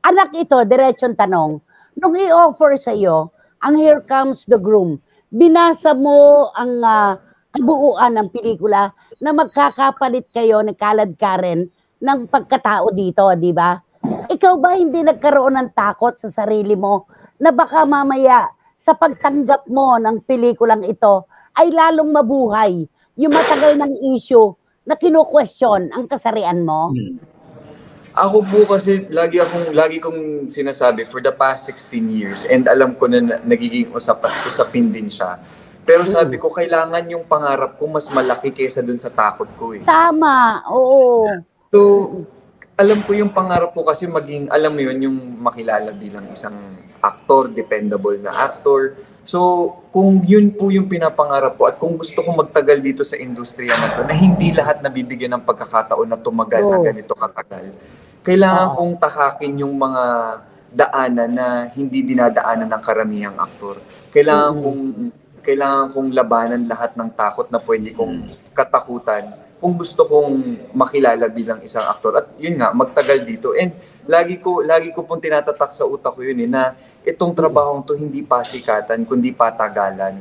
Anak ito, diretsong tanong, nung i-offer sa iyo ang Here Comes the Groom, binasa mo ang uh, kabuuan ng pelikula na magkakapalit kayo ng kalad Karen ng pagkatao dito, di ba? Ikaw ba hindi nagkaroon ng takot sa sarili mo na baka mamaya sa pagtanggap mo ng pelikulang ito ay lalong mabuhay yung matagal ng issue na kino-question ang kasarian mo? Hmm. Ako po kasi lagi akong lagi kong sinasabi for the past 16 years and alam ko na nagiging usap usapin din siya. Pero hmm. sabi ko kailangan yung pangarap ko mas malaki kaysa dun sa takot ko eh. Tama. Oo. So alam ko yung pangarap ko kasi maging alam mo yun yung makilala bilang isang actor, dependable na actor So, kung yun po yung pinapangarap ko at kung gusto ko magtagal dito sa industriya na to, na hindi lahat nabibigyan ng pagkakataon na tumagal oh. na ganito katagal, kailangan oh. kong tahakin yung mga daanan na hindi dinadaanan ng karamihang aktor. Kailangan mm-hmm. kong kailangan kong labanan lahat ng takot na pwede kong mm. katakutan kung gusto kong makilala bilang isang aktor at yun nga magtagal dito and lagi ko lagi ko pong tinatatak sa utak ko yun eh na itong trabahong to hindi pasikatan kundi patagalan.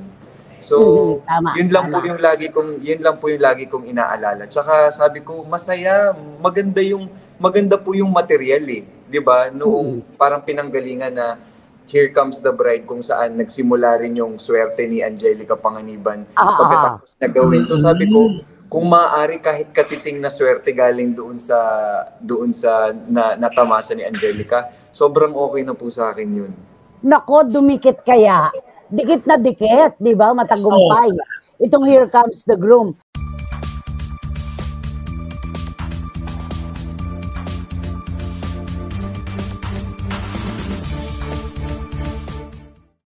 So. Tama, yun lang tama. po yung lagi kong yun lang po yung lagi kong inaalala. Tsaka sabi ko, masaya, maganda yung maganda po yung material eh, 'di ba? Noong mm-hmm. parang pinanggalingan na Here Comes the Bride kung saan nagsimula rin yung swerte ni Angelica Panganiban ah, ah pagkatapos ah. na gawin. So sabi ko, kung maaari kahit katiting na swerte galing doon sa doon sa na, natamasa ni Angelica, sobrang okay na po sa akin 'yun. Nako, dumikit kaya. Dikit na dikit, 'di ba? Matagumpay. Itong Here Comes the Groom.